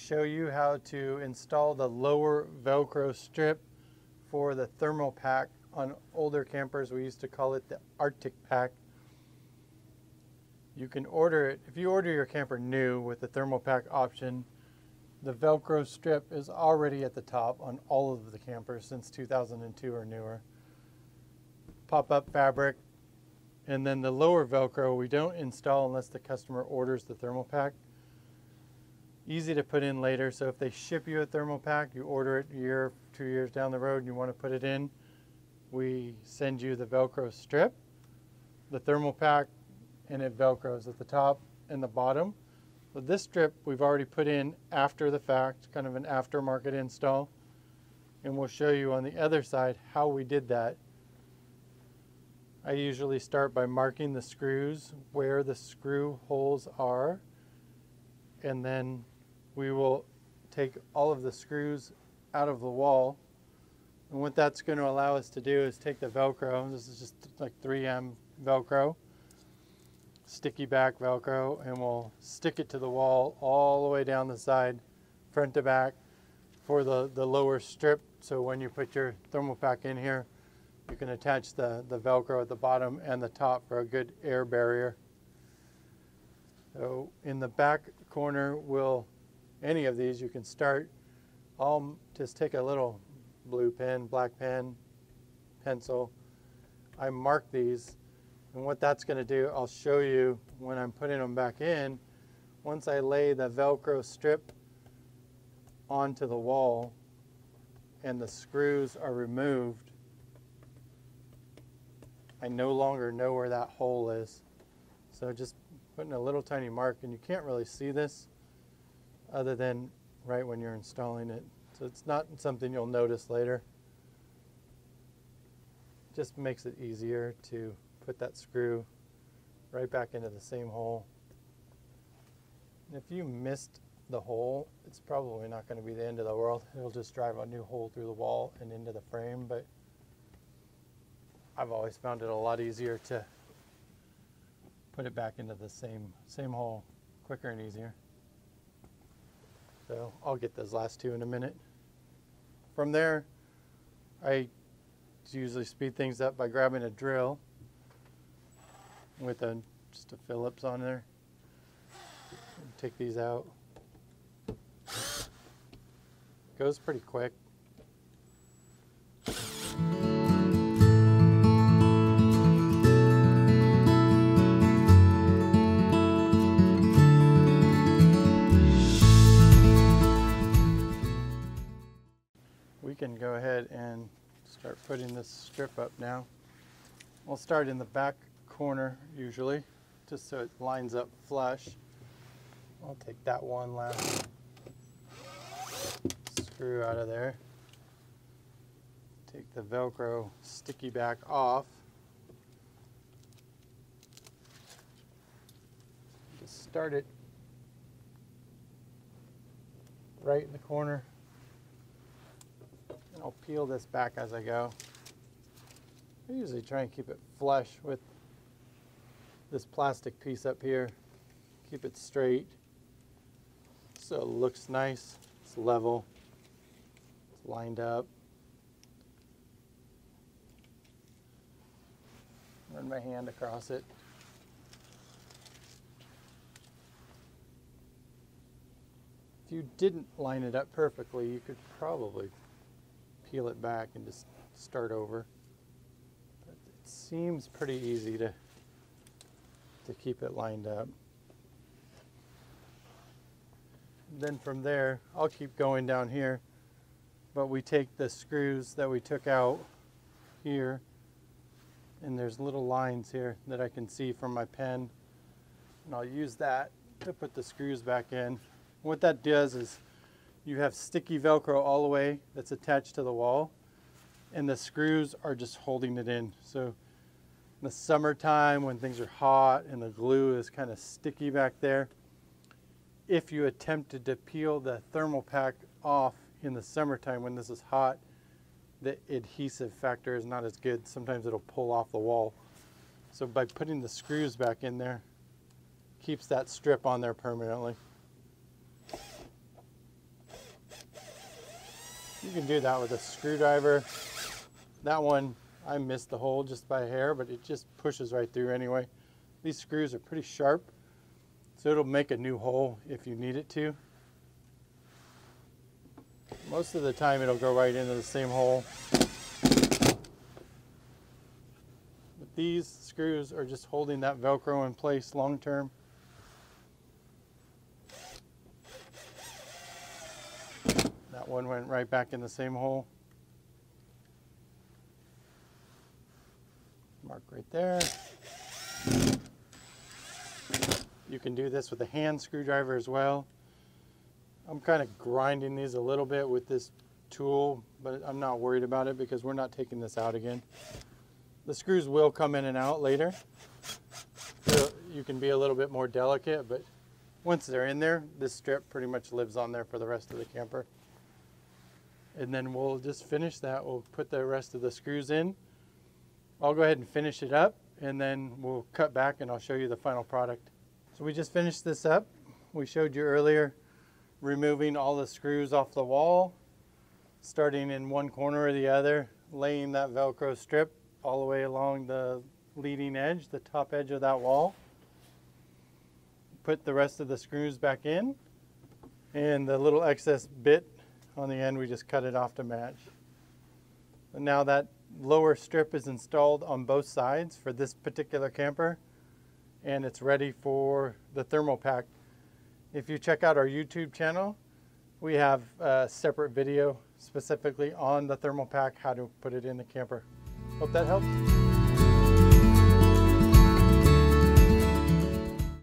show you how to install the lower Velcro strip for the thermal pack on older campers. We used to call it the Arctic pack. You can order it, if you order your camper new with the thermal pack option, the Velcro strip is already at the top on all of the campers since 2002 or newer. Pop-up fabric, and then the lower Velcro we don't install unless the customer orders the thermal pack. Easy to put in later, so if they ship you a thermal pack, you order it a year, two years down the road, and you want to put it in, we send you the Velcro strip, the thermal pack, and it Velcros at the top and the bottom. So this strip we've already put in after the fact, kind of an aftermarket install. And we'll show you on the other side how we did that. I usually start by marking the screws where the screw holes are. And then we will take all of the screws out of the wall. And what that's going to allow us to do is take the Velcro, this is just like 3M Velcro, sticky back Velcro and we'll stick it to the wall all the way down the side, front to back for the, the lower strip. So when you put your thermal pack in here, you can attach the, the Velcro at the bottom and the top for a good air barrier. So in the back corner, will any of these you can start. I'll just take a little blue pen, black pen, pencil. I mark these and what that's going to do, I'll show you when I'm putting them back in. Once I lay the Velcro strip onto the wall and the screws are removed, I no longer know where that hole is. So just putting a little tiny mark, and you can't really see this other than right when you're installing it. So it's not something you'll notice later. Just makes it easier to put that screw right back into the same hole. And if you missed the hole, it's probably not going to be the end of the world. It'll just drive a new hole through the wall and into the frame, but I've always found it a lot easier to put it back into the same same hole quicker and easier. So I'll get those last two in a minute. From there, I usually speed things up by grabbing a drill with a just a Phillips on there. Take these out. Goes pretty quick. Can go ahead and start putting this strip up now. We'll start in the back corner usually, just so it lines up flush. I'll take that one last screw out of there. Take the Velcro sticky back off. Just start it right in the corner. I'll peel this back as I go. I usually try and keep it flush with this plastic piece up here. Keep it straight so it looks nice, it's level, it's lined up. Run my hand across it. If you didn't line it up perfectly, you could probably peel it back and just start over. But it seems pretty easy to to keep it lined up. Then from there, I'll keep going down here, but we take the screws that we took out here, and there's little lines here that I can see from my pen, and I'll use that to put the screws back in. What that does is you have sticky Velcro all the way that's attached to the wall, and the screws are just holding it in. So in the summertime when things are hot and the glue is kind of sticky back there, if you attempted to peel the thermal pack off in the summertime when this is hot, the adhesive factor is not as good. Sometimes it'll pull off the wall. So by putting the screws back in there, keeps that strip on there permanently. You can do that with a screwdriver. That one, I missed the hole just by a hair, but it just pushes right through anyway. These screws are pretty sharp, so it'll make a new hole if you need it to. Most of the time it'll go right into the same hole. But these screws are just holding that Velcro in place long term. That one went right back in the same hole. Mark right there. You can do this with a hand screwdriver as well. I'm kind of grinding these a little bit with this tool, but I'm not worried about it because we're not taking this out again. The screws will come in and out later. So you can be a little bit more delicate, but once they're in there, this strip pretty much lives on there for the rest of the camper. And then we'll just finish that. We'll put the rest of the screws in. I'll go ahead and finish it up and then we'll cut back and I'll show you the final product. So we just finished this up. We showed you earlier removing all the screws off the wall, starting in one corner or the other, laying that Velcro strip all the way along the leading edge, the top edge of that wall. Put the rest of the screws back in and the little excess bit on the end, we just cut it off to match. And now that lower strip is installed on both sides for this particular camper and it's ready for the thermal pack. if you check out our YouTube channel, we have a separate video specifically on the thermal pack, how to put it in the camper. Hope that helps.